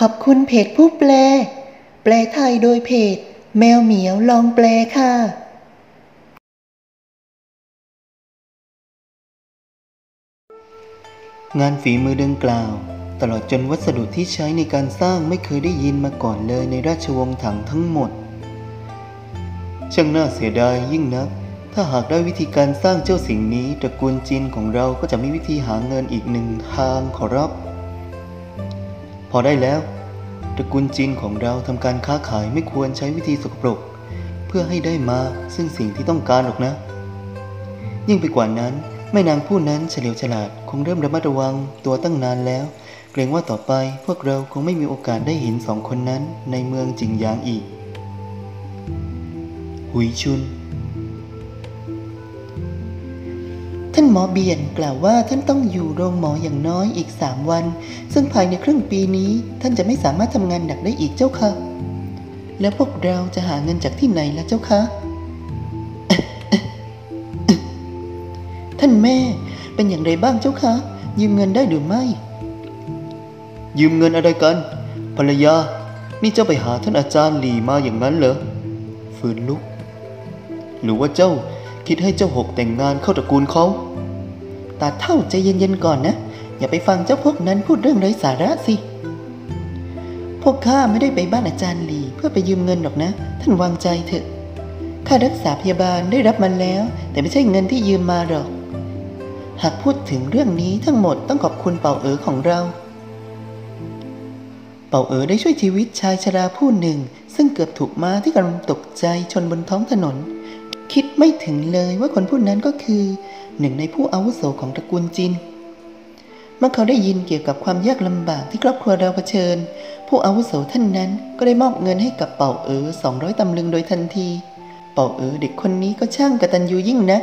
ขอบคุณเพจผู้แปล แปลไทยโดยเพจ แมวเหมียวลองแปลค่ะงานฝีมือดังกล่าว ตลอดจนวัสดุที่ใช้ในการสร้างไม่เคยได้ยินมาก่อนเลยในราชวงศ์ถังทั้งหมด ช่างน่าเสียดายยิ่งนัก ถ้าหากได้วิธีการสร้างเจ้าสิ่งนี้ตระกูลจินของเราก็จะมีวิธีหาเงินอีกหนึ่งทางขอรับ อได้แล้ว ตระกูลจีนของเราทำการค้าขายไม่ควรใช้วิธีสกปรก เพื่อให้ได้มาซึ่งสิ่งที่ต้องการหรอกนะ ยิ่งไปกว่านั้นแม่นางผู้นั้นเฉลียวฉลาดคงเริ่มระมัดระวังตัวตั้งนานแล้ว เกรงว่าต่อไปพวกเราคงไม่มีโอกาสได้เห็นสองคนนั้นในเมืองจิงหยางอีก หุยชุน ท่านหมอเบียนกล่าวว่าท่านต้องอยู่โรงหมออย่างน้อยอีกสามวัน ซึ่งภายในครึ่งปีนี้ท่านจะไม่สามารถทำงานหนักได้อีกเจ้าค่ะ แล้วพวกเราจะหาเงินจากที่ไหนล่ะเจ้าคะท่านแม่เป็นอย่างไรบ้างเจ้าคะ ยืมเงินได้หรือไม่ ยืมเงินอะไรกัน ภรรยา นี่เจ้าไปหาท่านอาจารย์หลีมาอย่างนั้นเหรอฝืนลุก หรือว่าเจ้าคิดให้เจ้าหกแต่งงานเข้าตระกูลเขา ตาเท่าใจเย็นๆก่อนนะ อย่าไปฟังเจ้าพวกนั้นพูดเรื่องไร้สาระสิ พวกข้าไม่ได้ไปบ้านอาจารย์หลีเพื่อไปยืมเงินหรอกนะ ท่านวางใจเถอะ ค่ารักษาพยาบาลได้รับมันแล้ว แต่ไม่ใช่เงินที่ยืมมาหรอก หากพูดถึงเรื่องนี้ทั้งหมดต้องขอบคุณเป่าเอ๋อของเรา เป่าเอ๋อได้ช่วยชีวิตชายชราผู้หนึ่ง ซึ่งเกือบถูกม้าที่กำลังตกใจชนบนท้องถนน คิดไม่ถึงเลยว่าคนผู้นั้นก็คือ หนึ่งในผู้อาวุโสของตระกูลจิน เมื่อเขาได้ยินเกี่ยวกับความยากลำบากที่ครอบครัวเราเผชิญ ผู้อาวุโสท่านนั้นก็ได้มอบเงินให้กับเป่าเอ๋อสองร้อยตำลึงโดยทันที เป่าเอ๋อเด็กคนนี้ก็ช่างกระตัญญูยิ่งนัก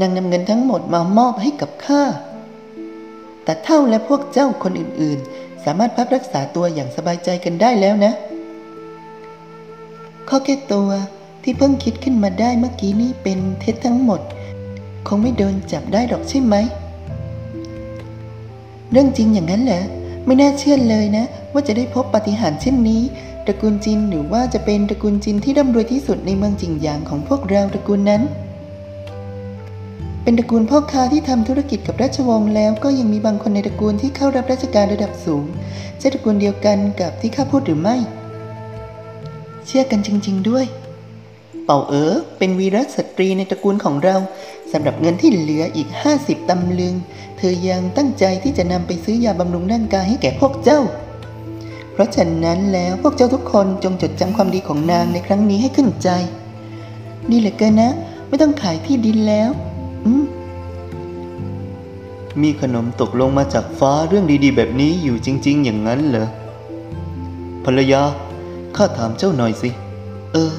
นางนำเงินทั้งหมดมามอบให้กับข้าแต่เท่าและพวกเจ้าคนอื่นๆ สามารถพักรักษาตัวอย่างสบายใจกันได้แล้วนะ ข้อแก้ตัวที่เพิ่งคิดขึ้นมาได้เมื่อกี้นี้เป็นเท็จทั้งหมด คงไม่โดนจับได้หรอกใช่ไหม เรื่องจริงอย่างนั้นเหรอ ไม่น่าเชื่อเลยนะ ว่าจะได้พบปฏิหารเช่นนี้ ตระกูลจินหรือว่าจะเป็นตระกูลจินที่ร่ำรวยที่สุดในเมืองจิงหยางของพวกเราตระกูลนั้น เป็นตระกูลพ่อค้าที่ทำธุรกิจกับราชวงศ์แล้ว ก็ยังมีบางคนในตระกูลที่เข้ารับราชการระดับสูงใช่ตระกูลเดียวกันกับที่ข้าพูดหรือไม่ เชื่อกันจริง ๆ ด้วย เป่าเอ๋อเป็นวีรสตรีในตระกูลของเราสำหรับเงินที่เหลืออีก 50ตำลึง เธอยังตั้งใจที่จะนำไปซื้อยาบำรุงร่างกายให้แก่พวกเจ้า เพราะฉะนั้นแล้วพวกเจ้าทุกคนจงจดจำความดีของนางในครั้งนี้ให้ขึ้นใจนี่แหละเกินนะ ไม่ต้องขายที่ดินแล้วมมีขนมตกลงมาจากฟ้าเรื่องดีๆ แบบนี้อยู่จริง ๆ อย่างนั้นเหรอภรรยาข้าถามเจ้าหน่อยสิ เออ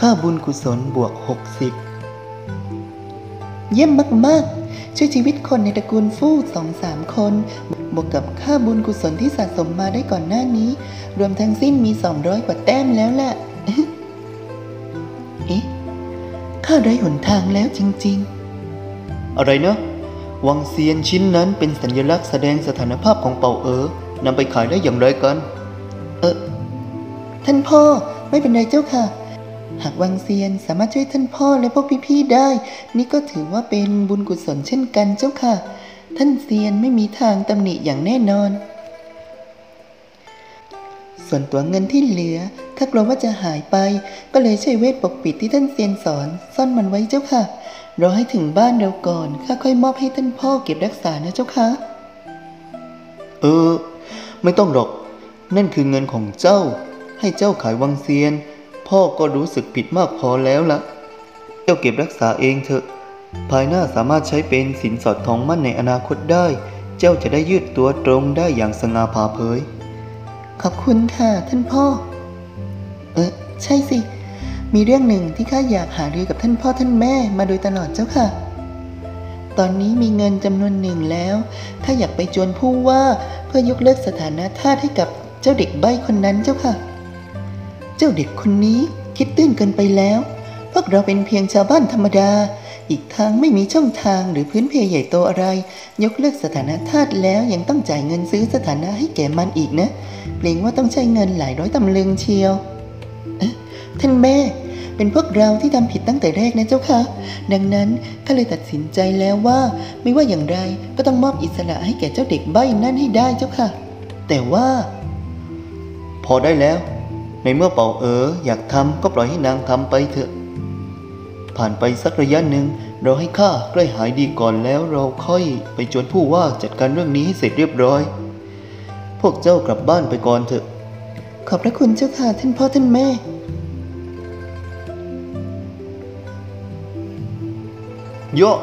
ค่าบุญกุศลบวกเยี่ยมมาก ๆ ช่วยชีวิตคนในตระกูลฟู่สองสามคน บวกกับค่าบุญกุศลที่สะสมมาได้ก่อนหน้านี้ รวมทั้งสิ้นมี 200 กว่าแต้มแล้วล่ะ เอ๊ะ ข้าได้หนทางแล้วจริง60อะไรเนะวังเซียนชิ้นนั้นเป็นสัญลักษณ์แสดงสถานภาพของเป่าเอ๋อนำไปขายได้อย่างไรกัน เออท่านพ่อไม่เป็นไรเจ้าค่ะ หากวังเซียนสามารถช่วยท่านพ่อและพวกพี่ๆได้ นี่ก็ถือว่าเป็นบุญกุศลเช่นกันเจ้าค่ะ ท่านเซียนไม่มีทางตำหนิอย่างแน่นอน ส่วนตัวเงินที่เหลือข้ากลัวว่าจะหายไป ก็เลยใช้เวทปกปิดที่ท่านเซียนสอนซ่อนมันไว้เจ้าค่ะรอให้ถึงบ้านเราก่อนข้าค่อยมอบให้ท่านพ่อเก็บรักษานะเจ้าค่ะ เออ ไม่ต้องหรอก นั่นคือเงินของเจ้า ให้เจ้าขายวังเซียน พ่อก็รู้สึกผิดมากพอแล้วละเจ้าเก็บรักษาเองเถอะ ภายหน้าสามารถใช้เป็นสินสอดทองมั่นในอนาคตได้ เจ้าจะได้ยืดตัวตรงได้อย่างสง่าผ่าเผย ขอบคุณค่ะท่านพ่อ เออใช่สิ มีเรื่องหนึ่งที่ข้าอยากหารือกับท่านพ่อท่านแม่มาโดยตลอดเจ้าค่ะ ตอนนี้มีเงินจำนวนหนึ่งแล้วข้าอยากไปจวนผู้ว่าเพื่อยกเลิกสถานะทาสให้กับเจ้าเด็กใบ้คนนั้นเจ้าค่ะ เจ้าเด็กคนนี้คิดตื้นเกินไปแล้ว พวกเราเป็นเพียงชาวบ้านธรรมดา อีกทางไม่มีช่องทางหรือพื้นเพใหญ่โตอะไร ยกเลิกสถานะทาสแล้วยังต้องจ่ายเงินซื้อสถานะให้แก่มันอีกนะเกรงว่าต้องใช้เงินหลายร้อยตำลึงเชียวท่านแม่เป็นพวกเราที่ทำผิดตั้งแต่แรกนะเจ้าค่ะ ดังนั้นข้าเลยตัดสินใจแล้วว่าไม่ว่าอย่างไรก็ต้องมอบอิสระให้แก่เจ้าเด็กใบ้นั่นให้ได้เจ้าค่ะ แต่ว่า พอได้แล้ว ในเมื่อเป่าเอ๋ออยากทำก็ปล่อยให้นางทำไปเถอะ ผ่านไปสักระยะหนึ่งเราให้ข้าใกล้หายดีก่อนแล้วเราค่อยไปจวนผู้ว่าจัดการเรื่องนี้ให้เสร็จเรียบร้อย พวกเจ้ากลับบ้านไปก่อนเถอะ ขอบพระคุณเจ้าค่ะท่านพ่อท่านแม่ โยะ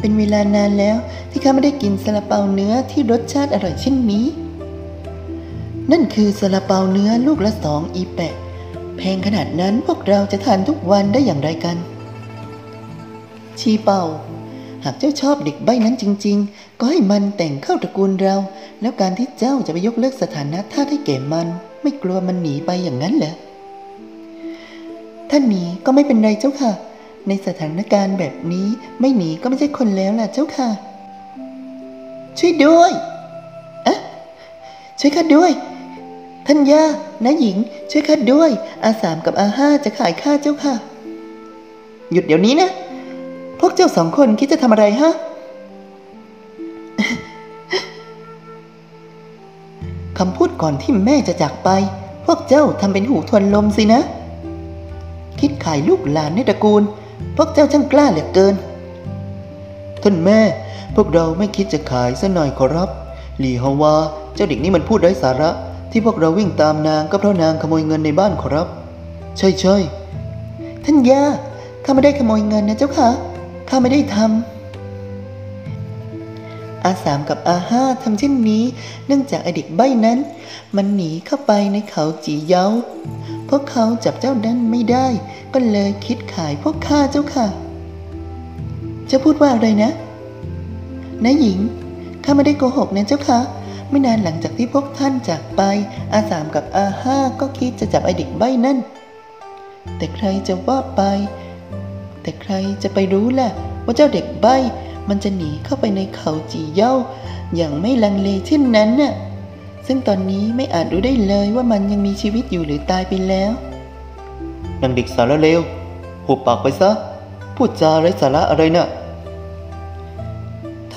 เป็นเวลานานแล้วที่ข้าไม่ได้กินซาลาเปาเนื้อที่รสชาติอร่อยเช่นนี้ นั่นคือซาลาเปาเนื้อลูกละสองอีแปะ แพงขนาดนั้นพวกเราจะทานทุกวันได้อย่างไรกัน ชีเป่า หากเจ้าชอบเด็กใบ้นั้นจริง ๆ ก็ให้มันแต่งเข้าตระกูลเรา แล้วการที่เจ้าจะไปยกเลิกสถานะท่าให้แก่มัน ไม่กลัวมันหนีไปอย่างนั้นเหรอถ้านหนีก็ไม่เป็นไรเจ้าค่ะ ในสถานการณ์แบบนี้ไม่หนีก็ไม่ใช่คนแล้วล่ะเจ้าค่ะ ช่วยด้วยอะช่วยข้าด้วย ท่านย่านะหญิง ช่วยข้าด้วย อาสามกับอาห้าจะขายข้าเจ้าค่ะ หยุดเดี๋ยวนี้นะ พวกเจ้าสองคนคิดจะทำอะไรฮะคำพูดก่อนที่แม่จะจากไป พวกเจ้าทำเป็นหูทวนลมสินะ คิดขายลูกหลานในตระกูล พวกเจ้าช่างกล้าเหลือเกิน ท่านแม่ พวกเราไม่คิดจะขายซะหน่อยขอรับ หลี่ฮาวา เจ้าเด็กนี่มันพูดไร้สาระ ที่พวกเราวิ่งตามนางก็เพราะนางขโมยเงินในบ้านขอรับ ใช่ใช่ท่านย่าข้าไม่ได้ขโมยเงินนะเจ้าค่ะข้าไม่ได้ทำอาสามกับอาห้าทำเช่นนี้ เนื่องจากไอเด็กใบ้นั้น มันหนีเข้าไปในเขาจีเยาพวกเขาจับเจ้านั้นไม่ได้ ก็เลยคิดขายพวกข้าเจ้าค่ะ จะพูดว่าอะไรนะนายหญิงข้าไม่ได้โกหกนะเจ้าค่ะ ไม่นานหลังจากที่พวกท่านจากไป อาสามกับอาห้าก็คิดจะจับไอเด็กใบ้นั่น แต่ใครจะว่าไป แต่ใครจะไปรู้ล่ะ ว่าเจ้าเด็กใบ้ มันจะหนีเข้าไปในเขาจีเย้าอย่างไม่ลังเลเช่นนั้นน่ะ ซึ่งตอนนี้ไม่อาจรู้ได้เลยว่ามันยังมีชีวิตอยู่หรือตายไปแล้วนางเด็กสารเลวหุบปากไปซะ พูดจาไร้สาระอะไรน่ะ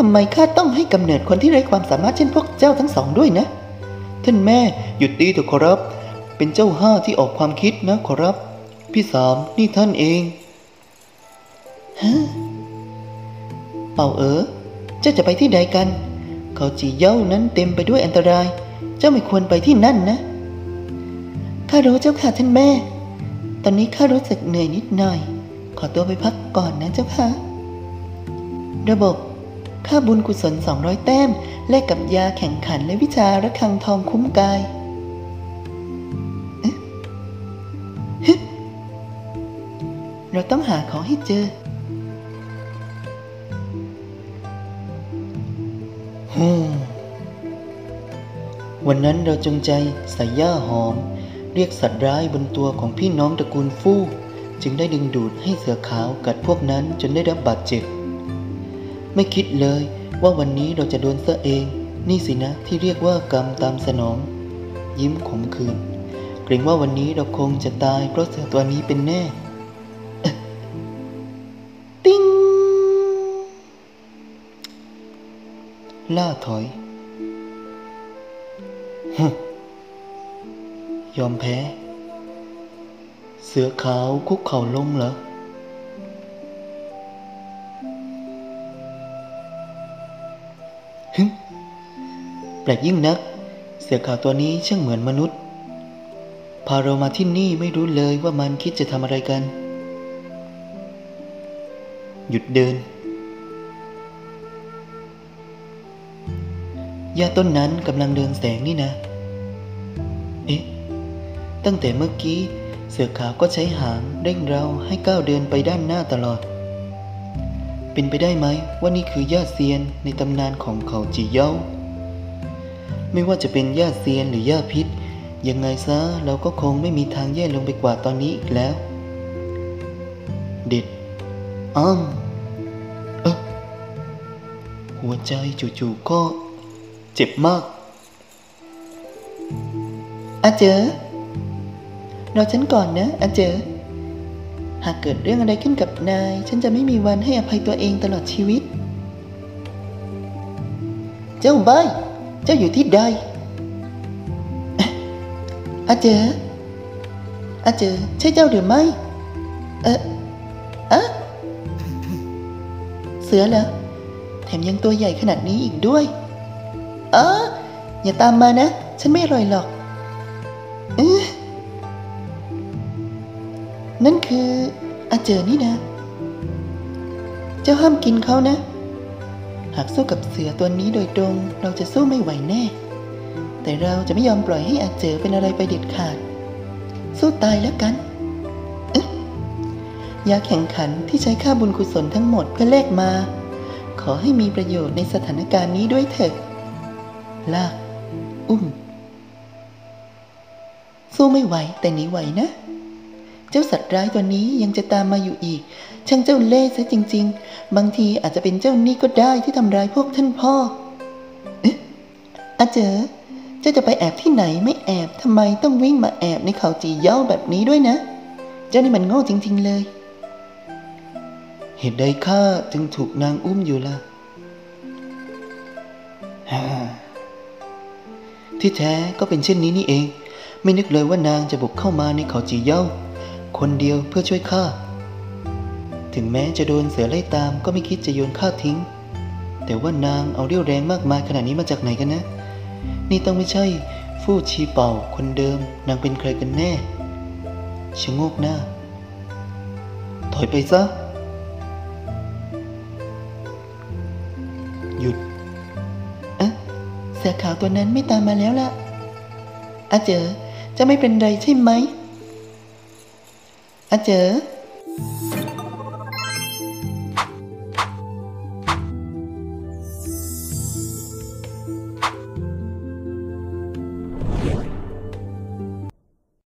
ำไมข้าต้องให้กำเนิดคนที่ไร้ความสามารถเช่นพวกเจ้าทั้งสองด้วยนะ ท่านแม่หยุดตีเถอะขอรับ เป็นเจ้าห้าที่ออกความคิดนะขอรับ พี่สามนี่ท่านเองฮะเป่าเอ๋อเจ้าจะไปที่ใดกัน เขาจีเย้านั้นเต็มไปด้วยอันตราย เจ้าไม่ควรไปที่นั่นนะข้ารู้เจ้าค่ะท่านแม่ ตอนนี้ข้ารู้สึกเหนื่อยนิดหน่อย ขอตัวไปพักก่อนนะเจ้าค่ะ ระบบ ค่าบุญกุศล 200 แต้ม แลกกับยาแข่งขันและวิชาระฆังทองคุ้มกายเราต้องหาของให้เจอ วันนั้นเราจงใจใส่ย่าหอม เรียกสัตว์ร้ายบนตัวของพี่น้องตระกูลฟู่ จึงได้ดึงดูดให้เสือขาวกัดพวกนั้นจนได้รับบาดเจ็บ ไม่คิดเลยว่าวันนี้เราจะโดนเสเอง นี่สินะที่เรียกว่ากรรมตามสนอง ยิ้มขมขื่นเกรงว่าวันนี้เราคงจะตายเพราะเสือตัวนี้เป็นแน่ ติ้งล่าถอยยอมแพ้ เสือขาวคุกเข่าลงเหรอ แปลกยิ่งนัก เสือขาวตัวนี้ช่างเหมือนมนุษย์ พาเรามาที่นี่ไม่รู้เลยว่ามันคิดจะทำอะไรกัน หยุดเดินหญ้าต้นนั้นกำลังเรืองแสงนี่นะ เอ๊ะ ตั้งแต่เมื่อกี้ เสือขาวก็ใช้หางเร่งเราให้ก้าวเดินไปด้านหน้าตลอด เป็นไปได้ไหมว่านี่คือหญ้าเซียนในตำนานของเขาจีเย้า ไม่ว่าจะเป็นหญ้าเซียนหรือหญ้าพิษ ยังไงซะเราก็คงไม่มีทางแย่ลงไปกว่าตอนนี้อีกแล้ว เด็ดอ้อมเออหัวใจจู่ๆก็เจ็บมากอาเจอรอฉันก่อนนะอาเจอ หากเกิดเรื่องอะไรขึ้นกับนาย ฉันจะไม่มีวันให้อภัยตัวเองตลอดชีวิต เจ้าใบ เจ้าอยู่ที่ใดอาเจออาเจอใช่เจ้าหรือไม่ เอออะเสือเหรอแถมยังตัวใหญ่ขนาดนี้อีกด้วยเอออย่าตามมานะ ฉันไม่อร่อยหรอกเอ๊ะนั่นคืออาเจอนี่นะ เจ้าห้ามกินเขานะ หากสู้กับเสือตัวนี้โดยตรง เราจะสู้ไม่ไหวแน่ แต่เราจะไม่ยอมปล่อยให้อาเจอเป็นอะไรไปเด็ดขาด สู้ตายแล้วกันยาแข่งขันที่ใช้ค่าบุญกุศลทั้งหมดเพื่อแลกมา ขอให้มีประโยชน์ในสถานการณ์นี้ด้วยเถิดลากอุ้ม สู้ไม่ไหวแต่หนีไหวนะ เจ้าสัตว์ร้ายตัวนี้ยังจะตามมาอยู่อีก ช่างเจ้าเล่ห์ซะจริง ๆ บางทีอาจจะเป็นเจ้านี่ก็ได้ที่ทำร้ายพวกท่านพ่อเอ๊ะอาเจอเจ้าจะไปแอบที่ไหนไม่แอบทำไมต้องวิ่งมาแอบในเขาจีเย้าแบบนี้ด้วยนะ เจ้านี่มันโง่จริง ๆ เลย เหตุใดข้าจึงถูกนางอุ้มอยู่ล่ะที่แท้ก็เป็นเช่นนี้นี่เอง ไม่นึกเลยว่านางจะบุกเข้ามาในเขาจีเย้า คนเดียวเพื่อช่วยข้า ถึงแม้จะโดนเสือไล่ตามก็ไม่คิดจะโยนข้าทิ้ง แต่ว่านางเอาเรี่ยวแรงมากมายขนาดนี้มาจากไหนกันนะ นี่ต้องไม่ใช่ฟู่ชีเป่าคนเดิมนางเป็นใครกันแน่ชะโงกหน้า ถอยไปซะ หยุดเอ๊ะเสือขาวตัวนั้นไม่ตามมาแล้วล่ะอาเจอจะไม่เป็นไรใช่ไหมอาเจอ